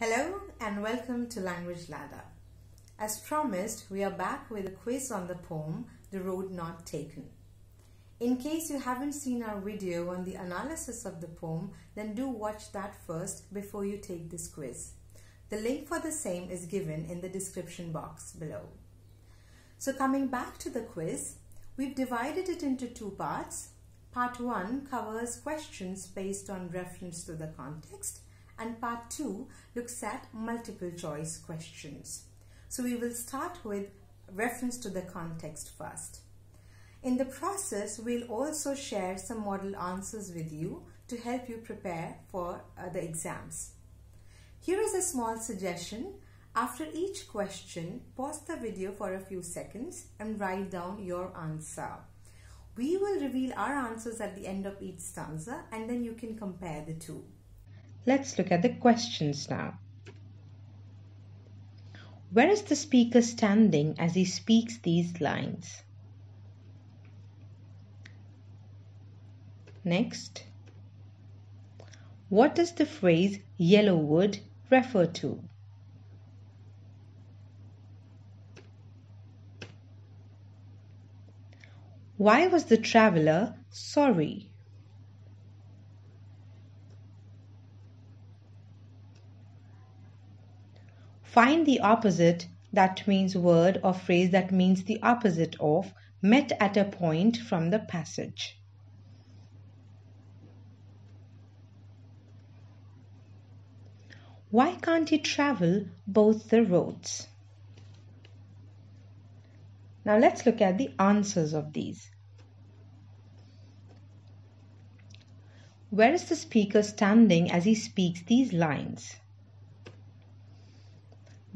Hello and welcome to Language Ladder. As promised, we are back with a quiz on the poem The Road Not Taken. In case you haven't seen our video on the analysis of the poem, then do watch that first before you take this quiz. The link for the same is given in the description box below. So coming back to the quiz, we've divided it into two parts. Part 1 covers questions based on reference to the context and part 2 looks at multiple choice questions. So we will start with reference to the context first. In the process, we'll also share some model answers with you to help you prepare for uh, the exams. Here is a small suggestion. After each question, pause the video for a few seconds and write down your answer. We will reveal our answers at the end of each stanza and then you can compare the two. Let's look at the questions now. Where is the speaker standing as he speaks these lines? Next, what does the phrase yellow wood refer to? Why was the traveler sorry? Find the opposite that means word or phrase that means the opposite of met at a point from the passage. Why can't he travel both the roads? Now let's look at the answers of these. Where is the speaker standing as he speaks these lines?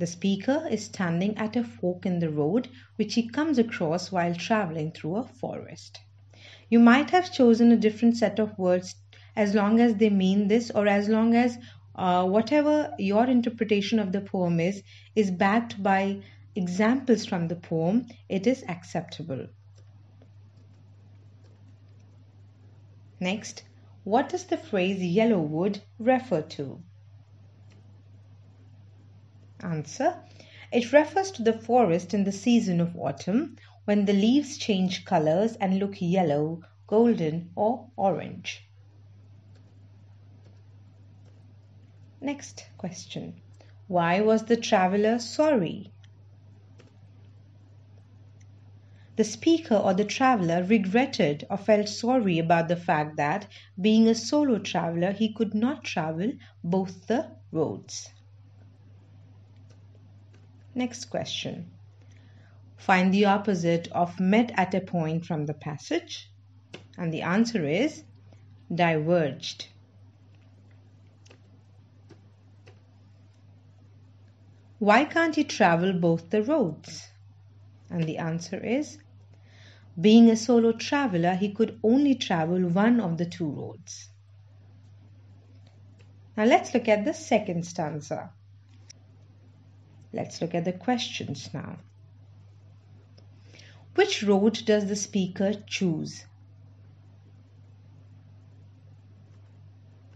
The speaker is standing at a fork in the road which he comes across while traveling through a forest. You might have chosen a different set of words as long as they mean this or as long as uh, whatever your interpretation of the poem is is backed by examples from the poem, it is acceptable. Next, what does the phrase yellow wood refer to? Answer. It refers to the forest in the season of autumn when the leaves change colors and look yellow, golden, or orange. Next question. Why was the traveler sorry? The speaker or the traveler regretted or felt sorry about the fact that, being a solo traveler, he could not travel both the roads. Next question. Find the opposite of met at a point from the passage. And the answer is diverged. Why can't he travel both the roads? And the answer is being a solo traveler, he could only travel one of the two roads. Now let's look at the second stanza. Let's look at the questions now. Which road does the speaker choose?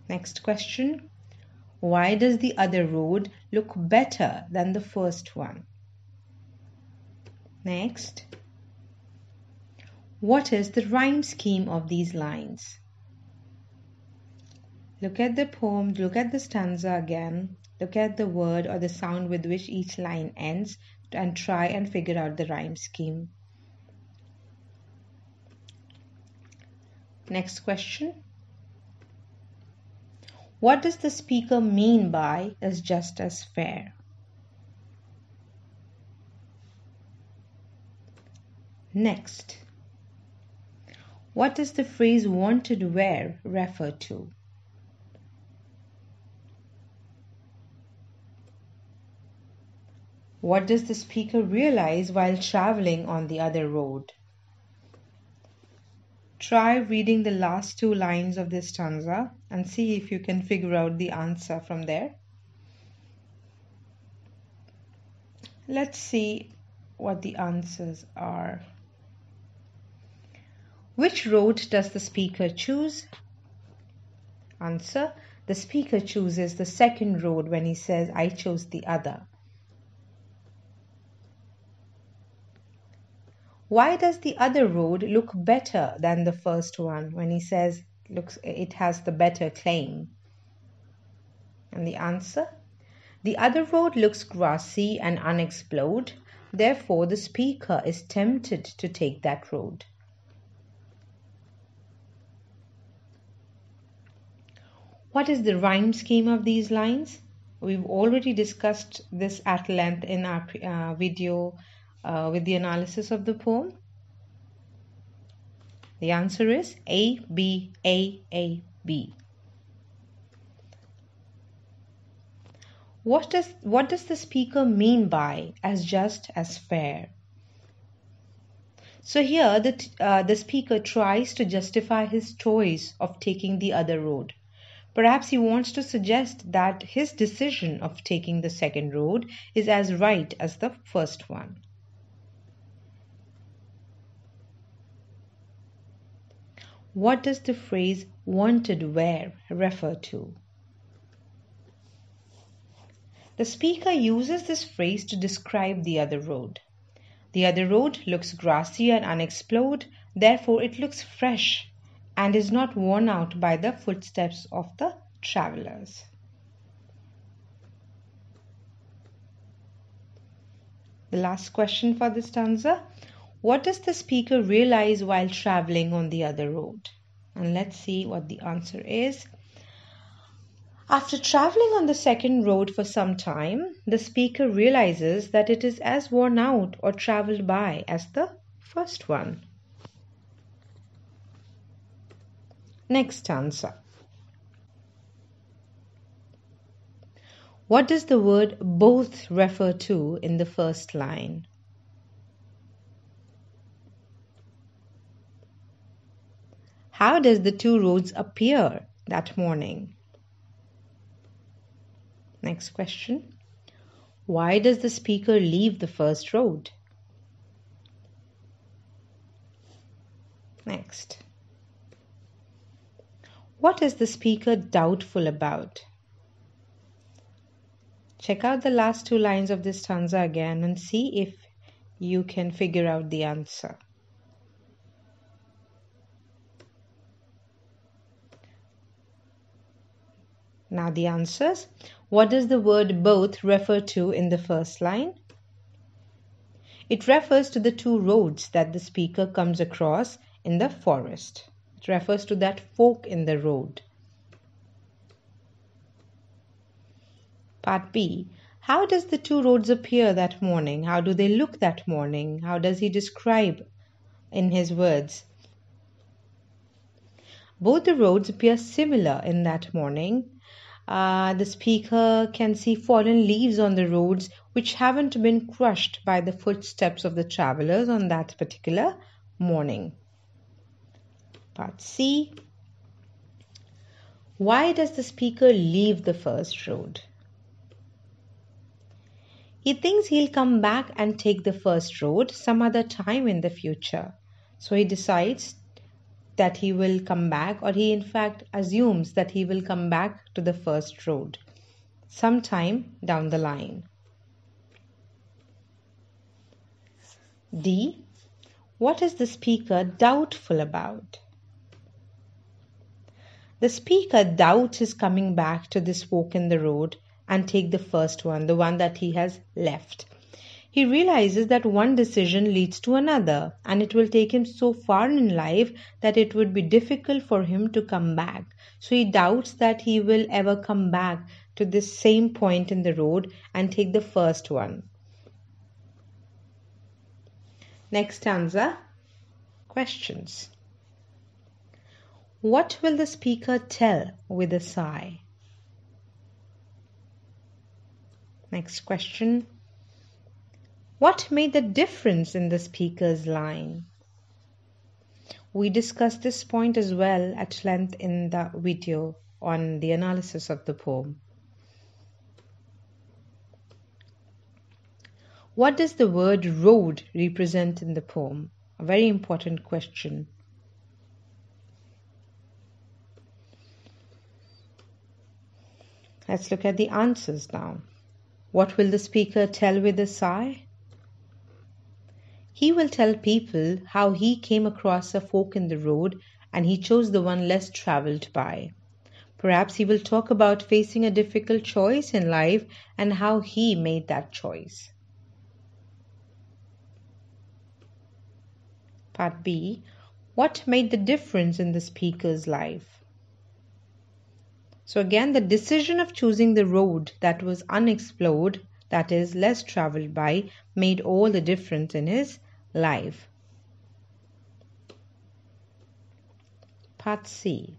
Next question. Why does the other road look better than the first one? Next. What is the rhyme scheme of these lines? Look at the poem, look at the stanza again. Look at the word or the sound with which each line ends and try and figure out the rhyme scheme. Next question. What does the speaker mean by is just as fair? Next. What does the phrase wanted wear refer to? What does the speaker realize while traveling on the other road? Try reading the last two lines of this stanza and see if you can figure out the answer from there. Let's see what the answers are. Which road does the speaker choose? Answer the speaker chooses the second road when he says, I chose the other? Why does the other road look better than the first one when he says looks it has the better claim? And the answer? The other road looks grassy and unexplored, therefore the speaker is tempted to take that road. What is the rhyme scheme of these lines? We've already discussed this at length in our uh, video uh, with the analysis of the poem. The answer is A, B, A, A, B. What does, what does the speaker mean by as just as fair? So here the, uh, the speaker tries to justify his choice of taking the other road. Perhaps he wants to suggest that his decision of taking the second road is as right as the first one. What does the phrase wanted wear refer to? The speaker uses this phrase to describe the other road. The other road looks grassy and unexplored, therefore, it looks fresh and is not worn out by the footsteps of the travelers. The last question for this stanza What does the speaker realize while traveling on the other road? And let's see what the answer is. After traveling on the second road for some time, the speaker realizes that it is as worn out or traveled by as the first one. Next answer. What does the word both refer to in the first line? How does the two roads appear that morning? Next question. Why does the speaker leave the first road? Next. What is the speaker doubtful about? Check out the last two lines of this stanza again and see if you can figure out the answer. Now the answers. What does the word both refer to in the first line? It refers to the two roads that the speaker comes across in the forest. It refers to that fork in the road. Part B. How does the two roads appear that morning? How do they look that morning? How does he describe in his words? Both the roads appear similar in that morning uh, the speaker can see fallen leaves on the roads which haven't been crushed by the footsteps of the travelers on that particular morning. Part C. Why does the speaker leave the first road? He thinks he'll come back and take the first road some other time in the future. So he decides that he will come back, or he in fact assumes that he will come back to the first road sometime down the line. D. What is the speaker doubtful about? The speaker doubts his coming back to this walk in the road and take the first one, the one that he has left. He realizes that one decision leads to another, and it will take him so far in life that it would be difficult for him to come back. So he doubts that he will ever come back to this same point in the road and take the first one. Next stanza questions. What will the speaker tell with a sigh? Next question. What made the difference in the speaker's line? We discussed this point as well at length in the video on the analysis of the poem. What does the word road represent in the poem? A very important question. Let's look at the answers now. What will the speaker tell with a sigh? He will tell people how he came across a fork in the road and he chose the one less traveled by. Perhaps he will talk about facing a difficult choice in life and how he made that choice. Part B What made the difference in the speaker's life? So, again, the decision of choosing the road that was unexplored, that is, less traveled by, made all the difference in his life. Part C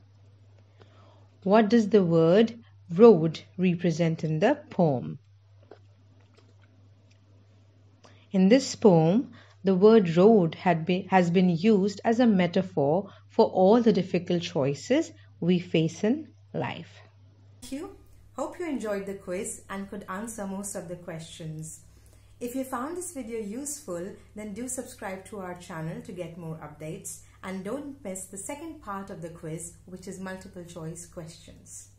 What does the word road represent in the poem? In this poem, the word road been, has been used as a metaphor for all the difficult choices we face in life. Thank you. Hope you enjoyed the quiz and could answer most of the questions. If you found this video useful, then do subscribe to our channel to get more updates and don't miss the second part of the quiz, which is multiple choice questions.